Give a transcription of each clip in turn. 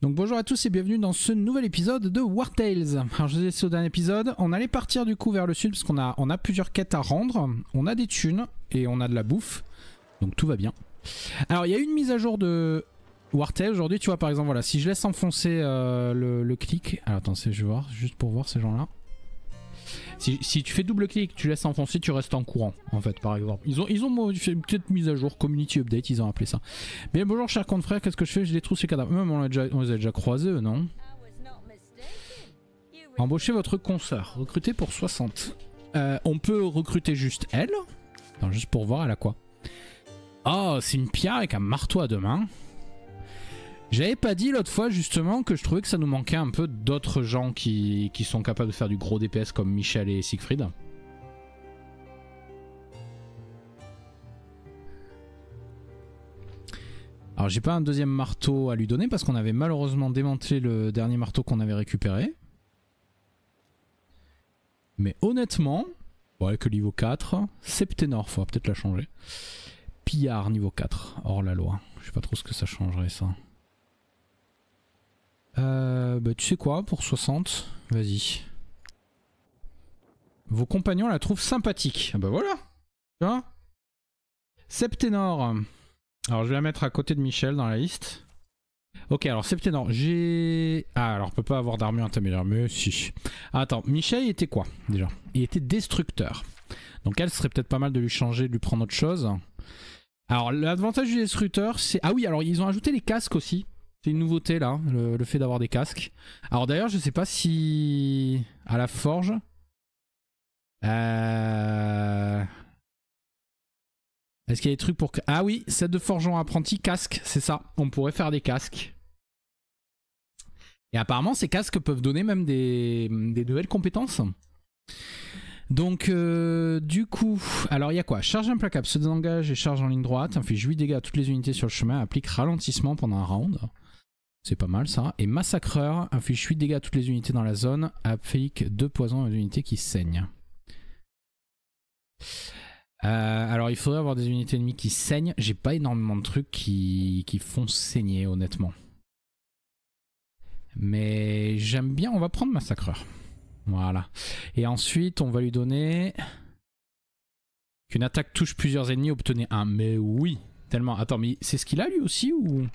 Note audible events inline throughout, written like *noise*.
Donc bonjour à tous et bienvenue dans ce nouvel épisode de War Tales. Alors je vous ai dit au dernier épisode, on allait partir du coup vers le sud parce qu'on a, plusieurs quêtes à rendre, on a des thunes et on a de la bouffe, donc tout va bien. Alors il y a une mise à jour de War aujourd'hui, tu vois par exemple, voilà, si je laisse enfoncer euh, le, le clic, alors attends, je vais voir, juste pour voir ces gens-là. Si, tu fais double clic, tu laisses enfoncer, tu restes en courant, en fait, par exemple. Ils ont, ils ont fait une petite mise à jour, community update, ils ont appelé ça. Bien, bonjour, cher frère, qu'est-ce que je fais? Je détruis ces cadavres. Même on, déjà, on les a déjà croisés, non? Embauchez votre consoeur, recrutez pour 60. Euh, on peut recruter juste elle? Non, juste pour voir, elle a quoi? Oh, c'est une pierre avec un marteau à deux mains. J'avais pas dit l'autre fois justement que je trouvais que ça nous manquait un peu d'autres gens qui, sont capables de faire du gros DPS comme Michel et Siegfried. Alors j'ai pas un deuxième marteau à lui donner parce qu'on avait malheureusement démantelé le dernier marteau qu'on avait récupéré. Mais honnêtement, avec le niveau 4, Septénor, faudra peut-être la changer. Pillard niveau 4, hors la loi. Je sais pas trop ce que ça changerait ça. Euh, bah, tu sais quoi, pour 60, vas-y. Vos compagnons la trouvent sympathique. Ah bah voilà. Tu vois? Septénor. Alors je vais la mettre à côté de Michel dans la liste. Ok, alors Septénor, j'ai... Ah, alors on peut pas avoir d'armure intermédiaire, mais si. attends, Michel était quoi, déjà? Il était destructeur. Donc elle, serait peut-être pas mal de lui changer, de lui prendre autre chose. Alors l'avantage du destructeur, c'est... Ah oui, alors ils ont ajouté les casques aussi. C'est une nouveauté là, le, fait d'avoir des casques. Alors d'ailleurs, je sais pas si à la forge. Euh... Est-ce qu'il y a des trucs pour... Ah oui, set de forgeron apprenti, casque, c'est ça. On pourrait faire des casques. Et apparemment, ces casques peuvent donner même des, des nouvelles compétences. Donc, euh, du coup, alors il y a quoi? Charge implacable, se désengage et charge en ligne droite, inflige 8 dégâts à toutes les unités sur le chemin, applique ralentissement pendant un round. C'est pas mal ça. Et Massacreur inflige 8 dégâts à toutes les unités dans la zone, applique 2 poisons aux unités qui saignent. Euh, alors il faudrait avoir des unités ennemies qui saignent. J'ai pas énormément de trucs qui, qui font saigner honnêtement. Mais j'aime bien, on va prendre Massacreur. Voilà. Et ensuite on va lui donner... Qu'une attaque touche plusieurs ennemis, obtenez un. Mais oui, Tellement. Attends, mais c'est ce qu'il a lui aussi ou?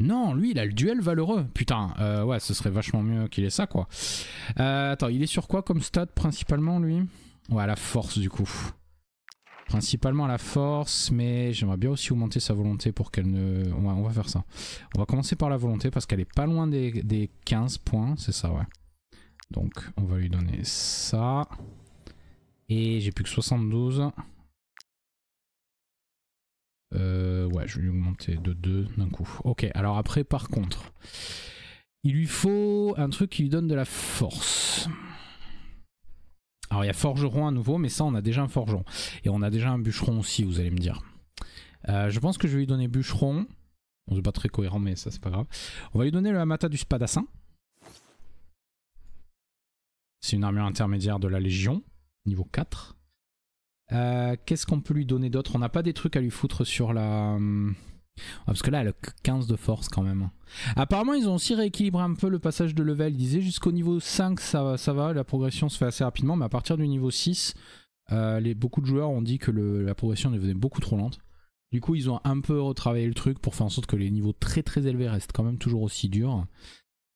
Non, lui il a le duel valeureux. Putain, euh, ouais, ce serait vachement mieux qu'il ait ça quoi. Euh, attends, il est sur quoi comme stat principalement lui? Ouais, la force du coup. Principalement la force, mais j'aimerais bien aussi augmenter sa volonté pour qu'elle ne... Ouais, on va faire ça. On va commencer par la volonté parce qu'elle est pas loin des, des 15 points, c'est ça, ouais. Donc, on va lui donner ça. Et j'ai plus que 72. Euh, ouais, je vais lui augmenter de 2 d'un coup. Ok, alors après, par contre, il lui faut un truc qui lui donne de la force. Alors il y a forgeron à nouveau, mais ça on a déjà un forgeron. Et on a déjà un bûcheron aussi, vous allez me dire. Euh, je pense que je vais lui donner bûcheron. Bon, c'est pas très cohérent, mais ça c'est pas grave. On va lui donner le Amata du Spadassin. C'est une armure intermédiaire de la Légion, niveau 4. Euh, qu'est-ce qu'on peut lui donner d'autre? On n'a pas des trucs à lui foutre sur la... Ah, parce que là, elle a 15 de force quand même. Apparemment, ils ont aussi rééquilibré un peu le passage de level. Ils disaient jusqu'au niveau 5, ça, ça va, la progression se fait assez rapidement. Mais à partir du niveau 6, euh, beaucoup de joueurs ont dit que la progression devenait beaucoup trop lente. Du coup, ils ont un peu retravaillé le truc pour faire en sorte que les niveaux très très élevés restent quand même toujours aussi durs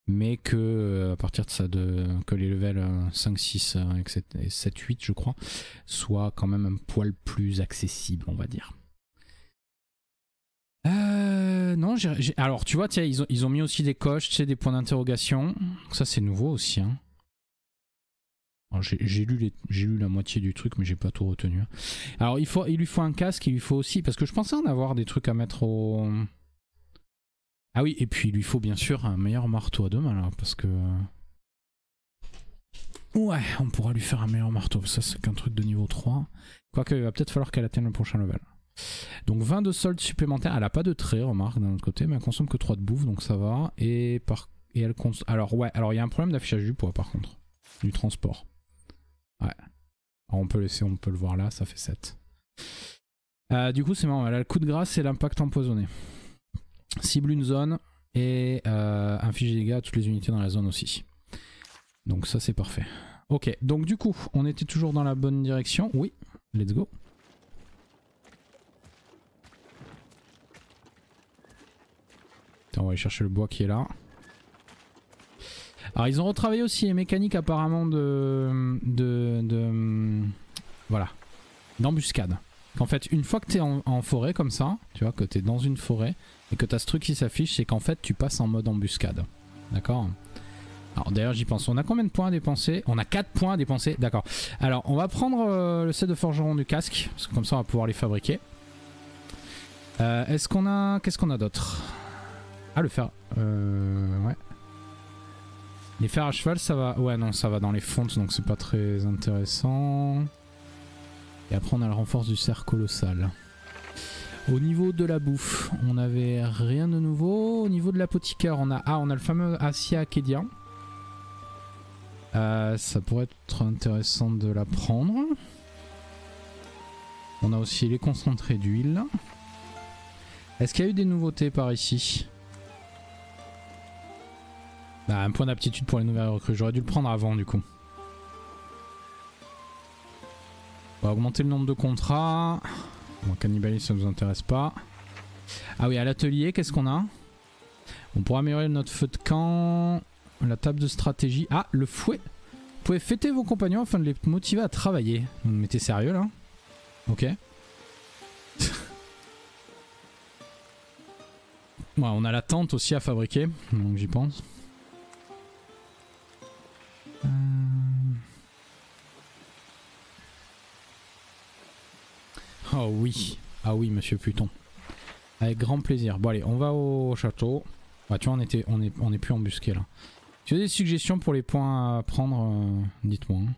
mais que euh, à partir de ça de que les levels 5 6 et 7 8 je crois soient quand même un poil plus accessibles on va dire. Euh, non alors tu vois tiens ils ont, ils ont mis aussi des coches des points d'interrogation. Ça c'est nouveau aussi hein. j'ai lu, lu la moitié du truc mais j'ai pas tout retenu alors il, faut, il lui faut un casque il lui faut aussi parce que je pensais en avoir des trucs à mettre au ah oui, et puis il lui faut bien sûr un meilleur marteau à deux mains là, parce que... Ouais, on pourra lui faire un meilleur marteau, ça c'est qu'un truc de niveau 3. Quoique, il va peut-être falloir qu'elle atteigne le prochain level. Donc 20 de solde supplémentaire, elle a pas de trait, remarque, d'un autre côté, mais elle consomme que 3 de bouffe, donc ça va. Et, par... Alors ouais, alors il y a un problème d'affichage du poids par contre, du transport. Ouais. Alors, on peut laisser, on peut le voir là, ça fait 7. Euh, du coup c'est marrant, elle a le coup de grâce et l'impact empoisonné. Cible une zone, Et euh, inflige des dégâts à toutes les unités dans la zone aussi. Donc ça c'est parfait. Ok, donc du coup, on était toujours dans la bonne direction. Oui, let's go. on va aller chercher le bois qui est là. Alors ils ont retravaillé aussi les mécaniques apparemment de... de, de voilà. D'embuscade. Qu'en fait une fois que t'es en, en forêt comme ça, tu vois, que t'es dans une forêt, et que t'as ce truc qui s'affiche, c'est qu'en fait tu passes en mode embuscade. D'accord? Alors d'ailleurs j'y pense, on a combien de points à dépenser? On a 4 points à dépenser, d'accord. Alors on va prendre euh, le set de forgeron du casque, parce que comme ça on va pouvoir les fabriquer. Euh, Est-ce qu'on a... Qu'est-ce qu'on a d'autre? Ah le fer... Euh... Ouais. Les fers à cheval ça va... Ouais non ça va dans les fontes donc c'est pas très intéressant. Et après on a le renforce du cerf colossal. Au niveau de la bouffe, on avait rien de nouveau. Au niveau de l'apothicaire, on a ah, on a le fameux acadien. Euh, ça pourrait être intéressant de la prendre. On a aussi les concentrés d'huile. Est-ce qu'il y a eu des nouveautés par ici? Bah, Un point d'aptitude pour les nouvelles recrues. J'aurais dû le prendre avant du coup. Augmenter le nombre de contrats. Bon, cannibalisme, ça ne nous intéresse pas. Ah oui, à l'atelier, qu'est-ce qu'on a? On pourra améliorer notre feu de camp. La table de stratégie. Ah, le fouet. Vous pouvez fêter vos compagnons afin de les motiver à travailler. Vous me mettez sérieux là? Ok. *laughs* on a la tente aussi à fabriquer. Donc j'y pense. Euh... Oh oui. Ah oui, monsieur Pluton. Avec grand plaisir. Bon allez, on va au château. Bah tu vois, on, était, on, est, on est plus embusqué là. Si vous avez des suggestions pour les points à prendre, euh, dites-moi. Hein.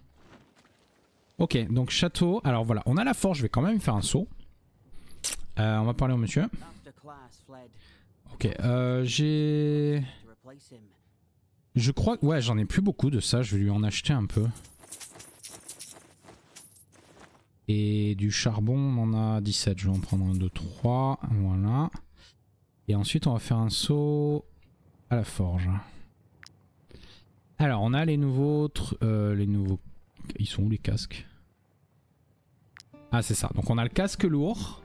Ok, donc château. Alors voilà, on a la forge, je vais quand même faire un saut. Euh, on va parler au monsieur. Ok, euh, j'ai... Je crois... Ouais, j'en ai plus beaucoup de ça, je vais lui en acheter un peu. Et du charbon, on en a 17. Je vais en prendre un, 2, 3. Voilà. Et ensuite, on va faire un saut à la forge. Alors, on a les nouveaux... Euh, les nouveaux... Ils sont où les casques? Ah, c'est ça. Donc, on a le casque lourd,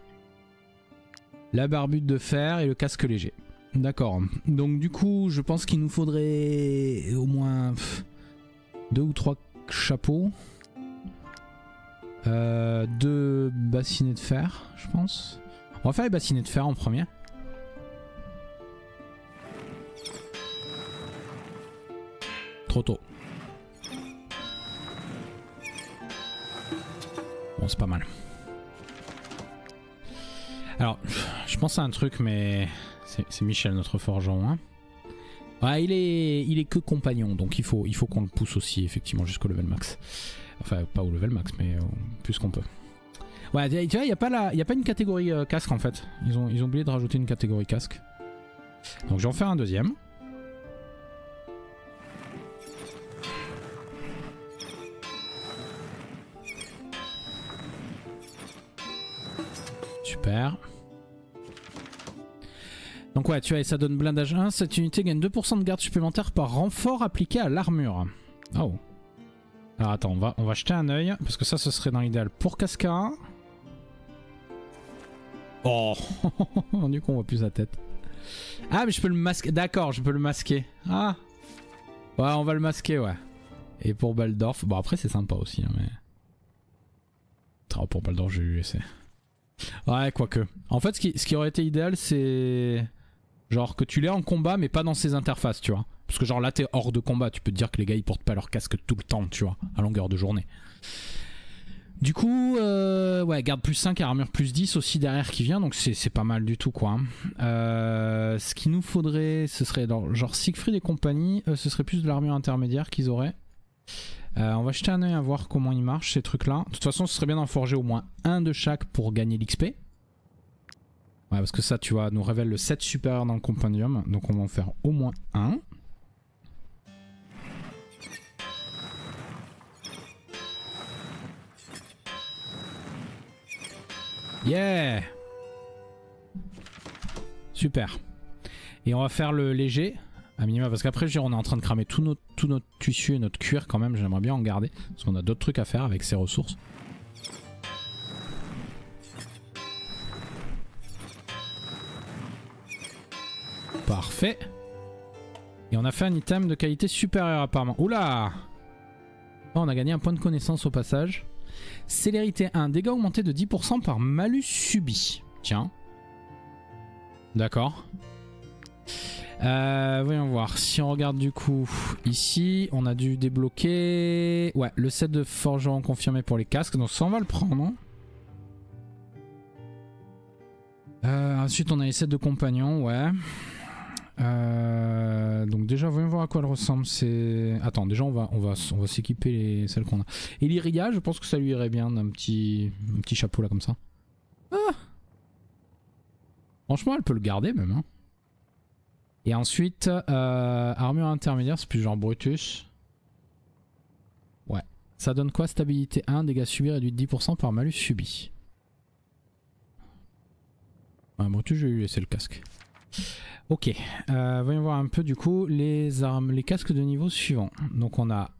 la barbute de fer et le casque léger. D'accord. Donc, du coup, je pense qu'il nous faudrait au moins deux ou trois chapeaux. Euh, deux bassinets de fer, je pense. On va faire les bassinets de fer en premier. Trop tôt. Bon, c'est pas mal. Alors, je pense à un truc, mais c'est Michel, notre forgeron. Hein. Il est, il est que compagnon, donc il faut, il faut qu'on le pousse aussi, effectivement, jusqu'au level max. Enfin, pas au level max, mais euh, plus qu'on peut. Ouais, tu vois, il n'y a, pas la, y a pas une catégorie euh, casque en fait. Ils ont, ils ont oublié de rajouter une catégorie casque. Donc je vais en faire un deuxième. Super. Donc ouais, tu vois, ça donne blindage 1. Cette unité gagne 2% de garde supplémentaire par renfort appliqué à l'armure. Oh. Alors attends, on va, on va jeter un oeil, parce que ça, ce serait dans l'idéal pour Casca. Oh Du coup, on voit plus la tête. Ah, mais je peux le masquer. D'accord, je peux le masquer. Ah Ouais, on va le masquer, ouais. Et pour Baldorf, bon après c'est sympa aussi, hein, mais... Oh, pour Baldorf, vais lui laisser. Ouais, quoique. En fait, ce qui, ce qui aurait été idéal, c'est... Genre que tu l'aies en combat, mais pas dans ses interfaces, tu vois. Parce que genre là t'es hors de combat, tu peux te dire que les gars ils portent pas leur casque tout le temps, tu vois, à longueur de journée. Du coup, euh, ouais, garde plus 5 et armure plus 10 aussi derrière qui vient, donc c'est pas mal du tout quoi. Hein. Euh, ce qu'il nous faudrait, ce serait genre Siegfried et compagnie, euh, ce serait plus de l'armure intermédiaire qu'ils auraient. on va jeter un oeil à voir comment ils marchent ces trucs là. De toute façon, ce serait bien d'en forger au moins un de chaque pour gagner l'XP. Ouais, parce que ça, tu vois, nous révèle le 7 supérieur dans le compendium, donc on va en faire au moins un. Yeah Super. Et on va faire le léger, à minima, parce qu'après, on est en train de cramer tout notre, tout notre tissu et notre cuir quand même. J'aimerais bien en garder, parce qu'on a d'autres trucs à faire avec ces ressources. Parfait. Et on a fait un item de qualité supérieure apparemment. Oula oh, On a gagné un point de connaissance au passage. Célérité 1, dégâts augmentés de 10% par malus subi. Tiens. D'accord. Euh, voyons voir. Si on regarde du coup ici, on a dû débloquer. Ouais, le set de forgeron confirmé pour les casques. Donc ça, on va le prendre. Hein. Euh, ensuite, on a les sets de compagnons. Ouais. Euh, donc déjà, voyons voir à quoi elle ressemble. C'est attends, déjà on va on va on va s'équiper les celles qu'on a. Et l'Iria, je pense que ça lui irait bien d'un petit un petit chapeau là comme ça. Ah Franchement, elle peut le garder même. Hein. Et ensuite, euh, armure intermédiaire, c'est plus genre Brutus. Ouais. Ça donne quoi? Stabilité 1, dégâts subis réduit de 10% par malus subi. Ouais, Brutus, je vais lui laisser le casque. Ok, euh, voyons voir un peu du coup les armes, les casques de niveau suivant. Donc on a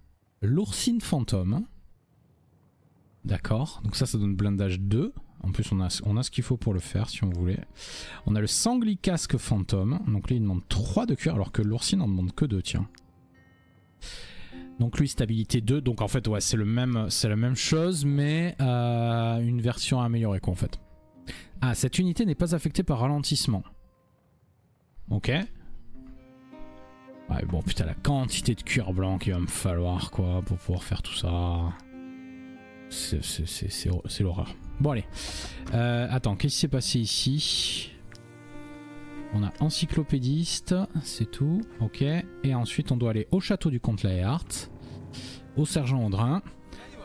l'oursine fantôme. D'accord, donc ça ça donne blindage 2. En plus on a, on a ce qu'il faut pour le faire si on voulait. On a le sanglier casque fantôme. Donc là il demande 3 de cuir alors que l'oursine en demande que 2 tiens. Donc lui stabilité 2, donc en fait ouais c'est le même, c'est la même chose mais euh, une version améliorée quoi en fait. Ah cette unité n'est pas affectée par ralentissement. Ok. Ouais, bon, putain, la quantité de cuir blanc qu'il va me falloir, quoi, pour pouvoir faire tout ça. C'est l'horreur. Bon, allez. Euh, attends, qu'est-ce qui s'est passé ici? On a encyclopédiste, c'est tout. Ok. Et ensuite, on doit aller au château du comte Laéhart, au sergent Audrin.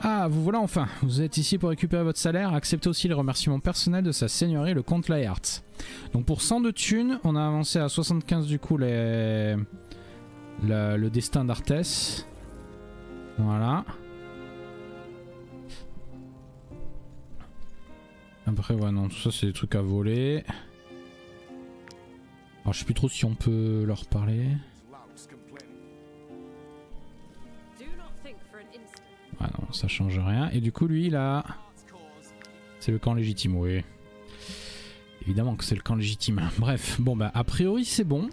Ah, vous voilà enfin. Vous êtes ici pour récupérer votre salaire. Acceptez aussi les remerciements personnels de sa seigneurie, le comte Laertz. Donc pour 100 de thunes, on a avancé à 75 du coup le, destin d'Arthès. Voilà. Après, ouais, non, ça c'est des trucs à voler. Alors je sais plus trop si on peut leur parler. Ah non, ça change rien. Et du coup, lui, là... C'est le camp légitime, oui. Évidemment que c'est le camp légitime. *laughs* Bref, bon bah, a priori, c'est bon.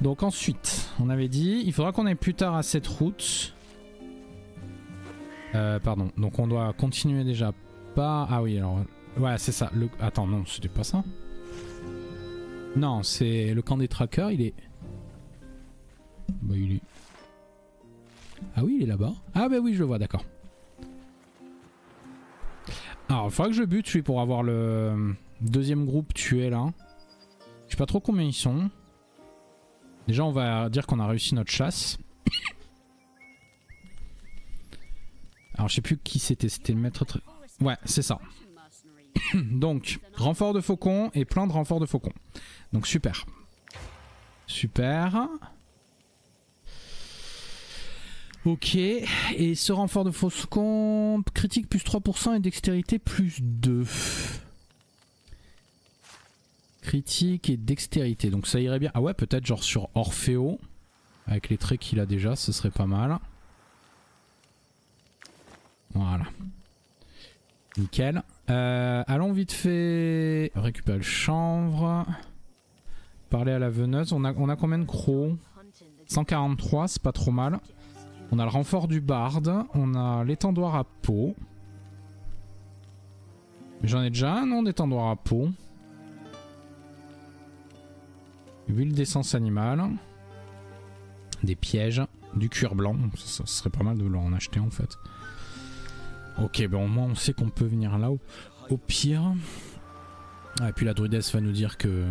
Donc ensuite, on avait dit, il faudra qu'on aille plus tard à cette route. Euh, pardon, donc on doit continuer déjà pas... Ah oui, alors... Ouais, c'est ça. Attends, non, c'était pas ça. Non, c'est le camp des trackers, il est... Ah oui, il est là-bas. Ah bah oui, je le vois, d'accord. Alors, il faudra que je bute, suis pour avoir le deuxième groupe tué là. Je sais pas trop combien ils sont. Déjà, on va dire qu'on a réussi notre chasse. Alors, je sais plus qui c'était. C'était le maître... Ouais, c'est ça. *coughs* Donc, renfort de faucon et plein de renforts de faucon. Donc, super. Super. Ok, et ce renfort de faucon, critique plus 3% et dextérité plus 2. Critique et dextérité, donc ça irait bien. Ah ouais, peut-être genre sur Orfeo, avec les traits qu'il a déjà, ce serait pas mal. Voilà. Nickel. Euh, allons vite fait récupérer le chanvre. Parler à la veneuse. On a, on a combien de crocs? 143, c'est pas trop mal. On a le renfort du barde, on a l'étendoir à peau. J'en ai déjà un, non, d'étendoir à peau. Huile d'essence animale. Des pièges. Du cuir blanc. Ça, serait pas mal de en acheter en fait. Ok, bon, au moins on sait qu'on peut venir là. Au, au pire. Ah, et puis la druidesse va nous dire que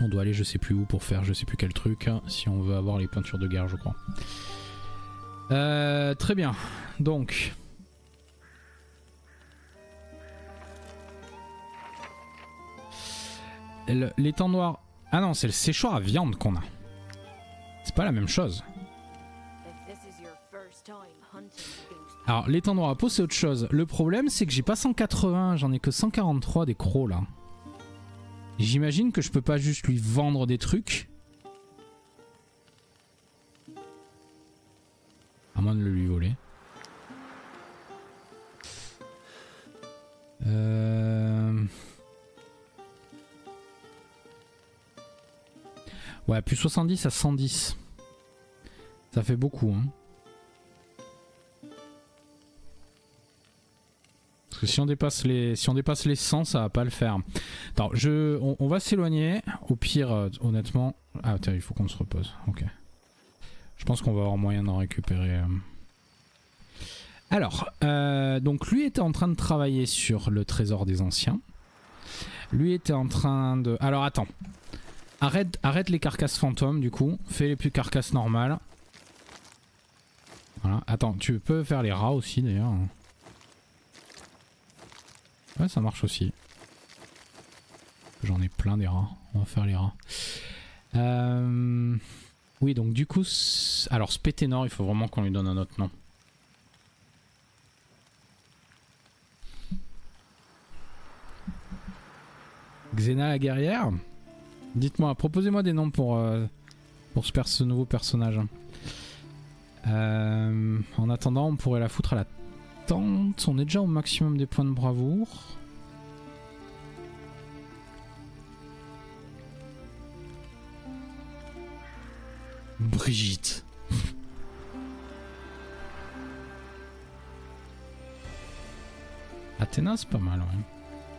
on doit aller je sais plus où pour faire je sais plus quel truc. Hein, si on veut avoir les peintures de guerre, je crois. Euh, très bien. Donc. L'étendoir... Ah non, c'est le séchoir à viande qu'on a. C'est pas la même chose. Alors, l'étendoir à peau, c'est autre chose. Le problème, c'est que j'ai pas 180, j'en ai que 143 des crocs, là. J'imagine que je peux pas juste lui vendre des trucs. De le lui voler. Euh... Ouais, plus 70 à 110. Ça fait beaucoup, hein. Parce que si on dépasse les, si on dépasse les 100, ça va pas le faire. Attends, je, on, va s'éloigner. Au pire, euh, honnêtement... Ah, tiens, il faut qu'on se repose. Ok. Je pense qu'on va avoir moyen d'en récupérer... Euh. Alors, euh, donc lui était en train de travailler sur le trésor des anciens. Lui était en train de... Alors attends. Arrête, arrête les carcasses fantômes du coup. Fais les plus carcasses normales. Voilà. Attends, tu peux faire les rats aussi d'ailleurs. Ouais, ça marche aussi. J'en ai plein des rats. On va faire les rats. Euh, oui, donc du coup... Alors, Spéténor, il faut vraiment qu'on lui donne un autre nom. Xena la guerrière Dites-moi, proposez-moi des noms pour, euh, pour ce, nouveau personnage. Euh, en attendant, on pourrait la foutre à la tente. On est déjà au maximum des points de bravoure. Brigitte. Athéna, c'est pas mal, ouais.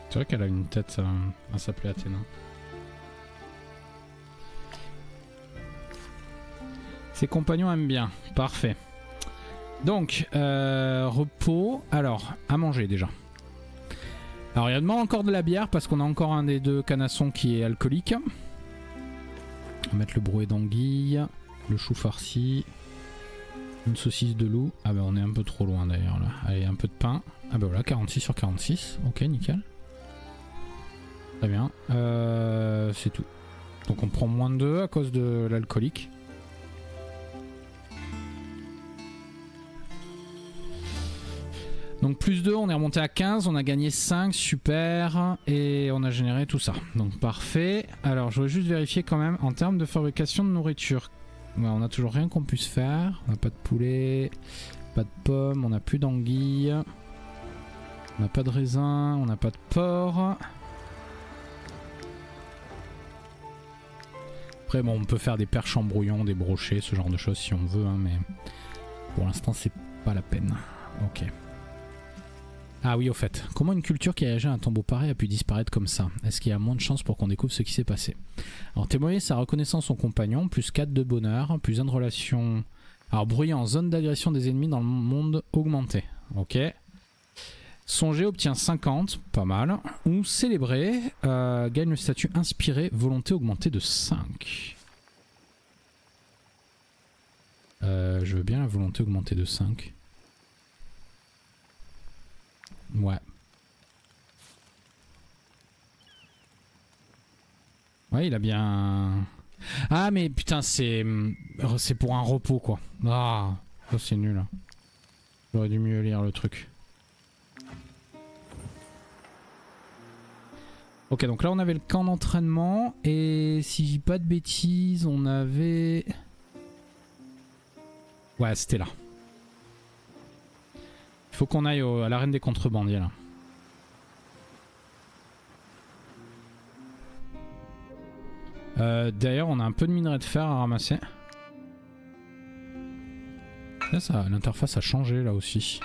C'est vrai qu'elle a une tête euh, à s'appeler Athéna. Ses compagnons aiment bien. Parfait. Donc, euh, repos. Alors, à manger déjà. Alors, il y a encore de la bière parce qu'on a encore un des deux canassons qui est alcoolique. On va mettre le brouet d'anguille, le chou farci, une saucisse de loup. Ah ben on est un peu trop loin d'ailleurs là. Allez, un peu de pain. Ah ben voilà, 46 sur 46. Ok, nickel. Très bien. Euh, c'est tout. Donc on prend moins de 2 à cause de l'alcoolique. Donc plus 2, on est remonté à 15, on a gagné 5, super, et on a généré tout ça. Donc parfait. Alors je voudrais juste vérifier quand même en termes de fabrication de nourriture. On a toujours rien qu'on puisse faire. On n'a pas de poulet, pas de pommes, on n'a plus d'anguilles. On n'a pas de raisin, on n'a pas de porc. Après bon on peut faire des perches en brouillon, des brochets, ce genre de choses si on veut, hein, mais pour l'instant c'est pas la peine. Ok. Ah oui, au fait. Comment une culture qui a réagi à un tombeau pareil a pu disparaître comme ça? Est-ce qu'il y a moins de chances pour qu'on découvre ce qui s'est passé? Alors, témoigner sa reconnaissance son compagnon, plus 4 de bonheur, plus 1 de relation. Alors, en zone d'agression des ennemis dans le monde augmenté. Ok. Songer obtient 50, pas mal. Ou célébrer, euh, gagne le statut inspiré, volonté augmentée de 5. Euh, je veux bien la volonté augmentée de 5. Ouais. Ouais, il a bien... Ah, mais putain, c'est... C'est pour un repos, quoi. Ah, c'est nul. Hein. J'aurais dû mieux lire le truc. Ok, donc là, on avait le camp d'entraînement. Et si dis pas de bêtises, on avait... Ouais, c'était là. Il faut qu'on aille à l'arène des contrebandiers là. Euh, D'ailleurs, on a un peu de minerai de fer à ramasser. Là, ça, l'interface a changé là aussi.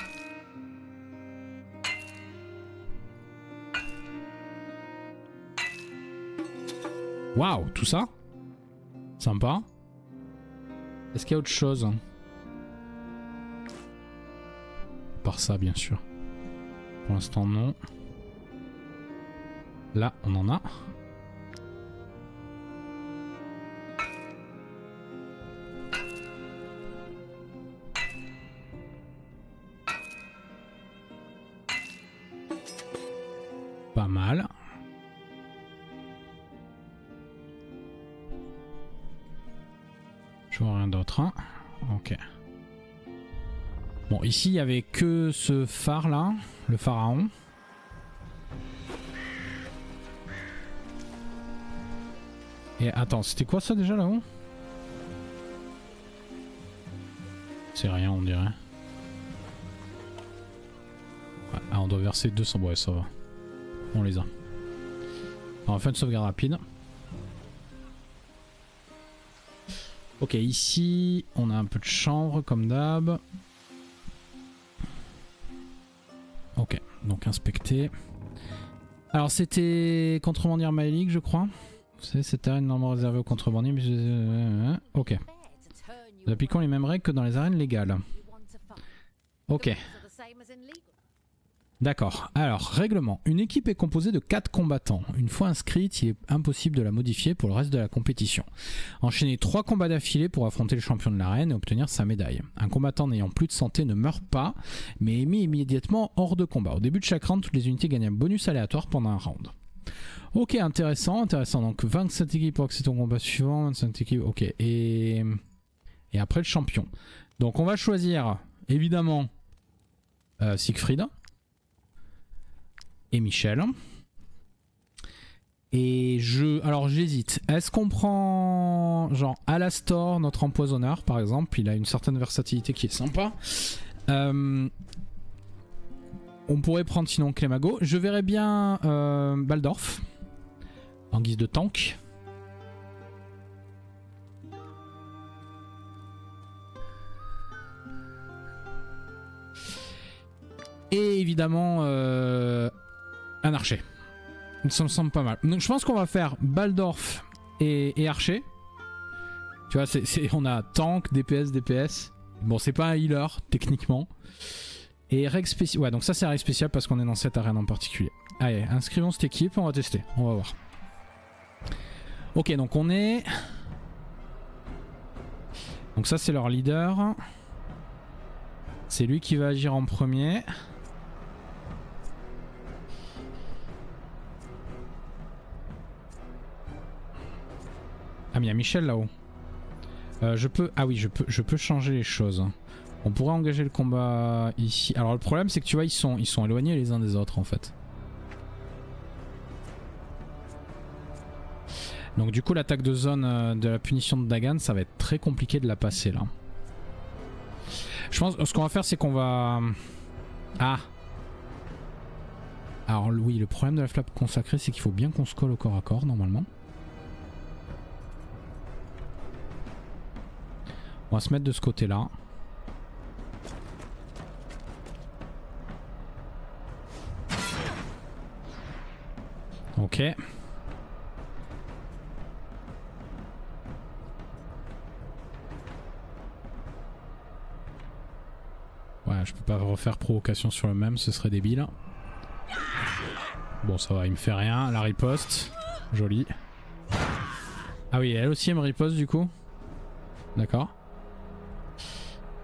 Waouh, tout ça? Sympa. Est-ce qu'il y a autre chose par ça, bien sûr. Pour l'instant, non. Là, on en a. mal. Je vois rien d'autre. Hein. Ok. Bon, ici, il n'y avait que ce phare-là, le pharaon. Et attends, c'était quoi ça déjà là-haut? C'est rien, on dirait. Ah, on doit verser 200. Ouais, ça va. On les a. faire une sauvegarde rapide. Ok, ici, on a un peu de chambre comme d'hab. Ok, donc inspecter. Alors c'était contrebandière My je crois. C'était une norme réservée aux contrebandiers. Mais... Euh, ok. Nous appliquons les mêmes règles que dans les arènes légales. Ok. D'accord. Alors, règlement. Une équipe est composée de 4 combattants. Une fois inscrite, il est impossible de la modifier pour le reste de la compétition. Enchaîner 3 combats d'affilée pour affronter le champion de l'arène et obtenir sa médaille. Un combattant n'ayant plus de santé ne meurt pas, mais est mis immédiatement hors de combat. Au début de chaque round, toutes les unités gagnent un bonus aléatoire pendant un round. Ok, intéressant, intéressant. Donc 27 équipes pour accéder au combat suivant, 25 équipes, ok. Et, après le champion. Donc on va choisir, évidemment, euh, Siegfried et Michel. Et je. Alors j'hésite. Est-ce qu'on prend. Genre Alastor, notre empoisonneur par exemple? Il a une certaine versatilité qui est sympa. Euh, on pourrait prendre sinon Clémago. Je verrais bien euh, Baldorf en guise de tank. Et évidemment euh, un archer. Ça me semble pas mal. Donc je pense qu'on va faire Baldorf et, archer. Tu vois, on a tank, DPS, DPS. Bon, c'est pas un healer, techniquement. Et règle spéciale. Ouais, donc ça c'est règle spéciale parce qu'on est dans cette arène en particulier. Allez, inscrivons cette équipe, on va tester. On va voir. Ok, donc on est... Donc ça c'est leur leader. C'est lui qui va agir en premier. Il y a Michel là-haut. Euh, je peux... Ah oui, je peux, changer les choses. On pourrait engager le combat ici. Alors le problème c'est que tu vois, ils sont, éloignés les uns des autres en fait. Donc du coup l'attaque de zone euh, de la punition de Dagan, ça va être très compliqué de la passer là. Je pense ce qu'on va faire c'est qu'on va... Ah Alors oui, le problème de la flappe consacrée c'est qu'il faut bien qu'on se colle au corps à corps normalement. Va se mettre de ce côté là. Ok. Ouais, je peux pas refaire provocation sur le même, ce serait débile. Bon, ça va, il me fait rien. La riposte. Joli. Ah oui, elle aussi elle me riposte du coup. D'accord.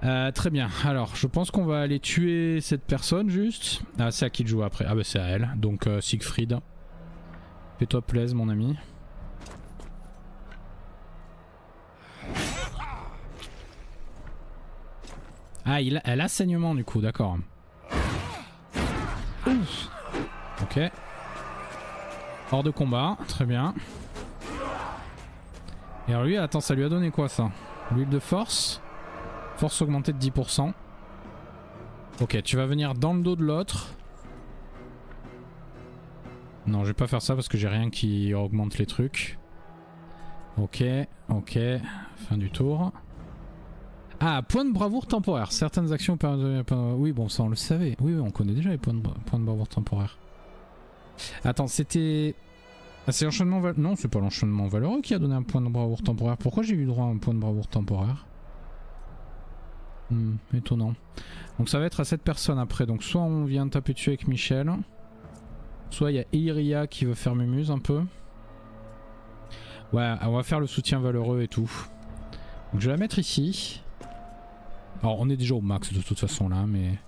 Euh, très bien. Alors, je pense qu'on va aller tuer cette personne juste. Ah, c'est à qui de jouer après? Ah bah c'est à elle. Donc euh, Siegfried. Fais-toi plaise mon ami. Ah, il elle a saignement du coup, d'accord. Ok. Hors de combat, très bien. Et alors lui, attends, ça lui a donné quoi ça? L'huile de force? Force augmentée de 10%. Ok, tu vas venir dans le dos de l'autre. Non, je vais pas faire ça parce que j'ai rien qui augmente les trucs. Ok, ok. Fin du tour. Ah, point de bravoure temporaire. Certaines actions... Oui, bon, ça on le savait. Oui, on connaît déjà les points de, points de bravoure temporaire. Attends, c'était... Ah, c'est l'enchaînement... Non, c'est pas l'enchaînement valeureux qui a donné un point de bravoure temporaire. Pourquoi j'ai eu droit à un point de bravoure temporaire? Hmm, Étonnant. Donc ça va être à cette personne après. Donc soit on vient taper dessus avec Michel... Soit il y a Iria qui veut faire Mumuse un peu. Ouais, on va faire le soutien valeureux et tout. Donc je vais la mettre ici. Alors on est déjà au max de toute façon là, mais...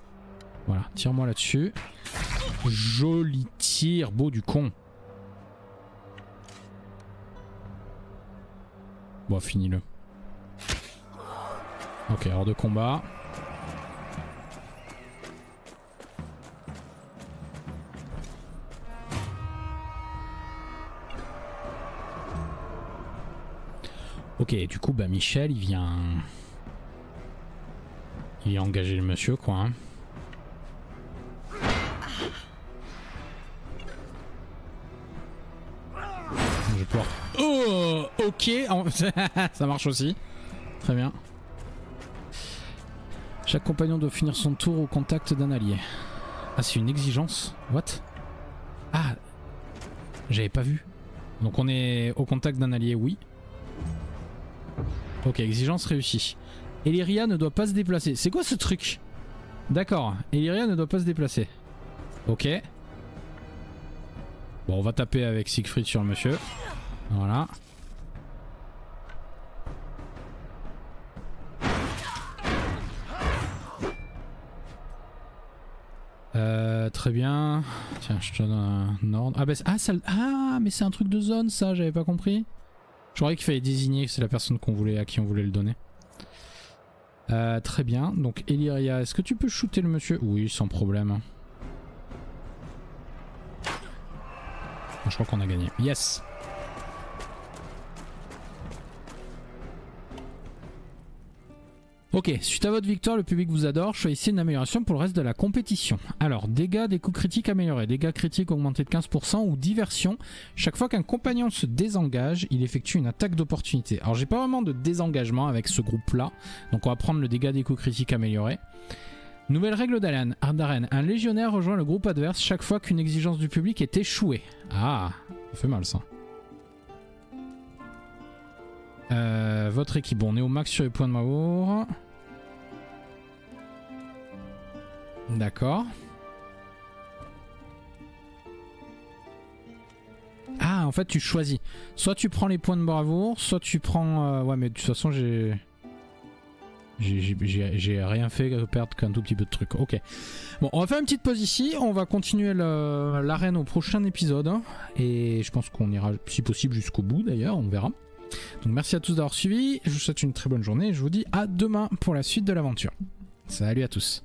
Voilà, tire-moi là-dessus. Joli tir, beau du con. Bon, finis-le. Ok, hors de combat. Ok, du coup, bah Michel, il vient... Il vient engager le monsieur, quoi. Hein. Je pouvoir... Oh Ok *laughs* Ça marche aussi. Très bien. Chaque compagnon doit finir son tour au contact d'un allié. Ah, c'est une exigence What? Ah J'avais pas vu. Donc on est au contact d'un allié, oui. Ok, exigence réussie. Elyria ne doit pas se déplacer. C'est quoi ce truc? D'accord, Elyria ne doit pas se déplacer. Ok. Bon, on va taper avec Siegfried sur le monsieur. Voilà. Euh, très bien. Tiens, je te donne un ordre. Ah, bah, ah, ça, ah mais c'est un truc de zone ça, j'avais pas compris. Je croyais qu'il fallait désigner que c'est la personne qu'on voulait, à qui on voulait le donner. Euh, très bien. Donc Elyria, est-ce que tu peux shooter le monsieur? Oui, sans problème. Je crois qu'on a gagné. Yes Ok, suite à votre victoire, le public vous adore. Choisissez une amélioration pour le reste de la compétition. Alors, dégâts des coups critiques améliorés, dégâts critiques augmentés de 15% ou diversion. Chaque fois qu'un compagnon se désengage, il effectue une attaque d'opportunité. Alors, j'ai pas vraiment de désengagement avec ce groupe-là, donc on va prendre le dégât des coups critiques améliorés. Nouvelle règle d'arène. Un légionnaire rejoint le groupe adverse chaque fois qu'une exigence du public est échouée. Ah, ça fait mal ça. Euh, votre équipe, bon, on est au max sur les points de Maour. D'accord. Ah, en fait, tu choisis. Soit tu prends les points de bravoure, soit tu prends... Euh, ouais, mais de toute façon, j'ai... J'ai rien fait perdre qu'un tout petit peu de trucs. Ok. Bon, on va faire une petite pause ici. On va continuer l'arène au prochain épisode. Et je pense qu'on ira, si possible, jusqu'au bout d'ailleurs. On verra. Donc merci à tous d'avoir suivi, je vous souhaite une très bonne journée je vous dis à demain pour la suite de l'aventure. Salut à tous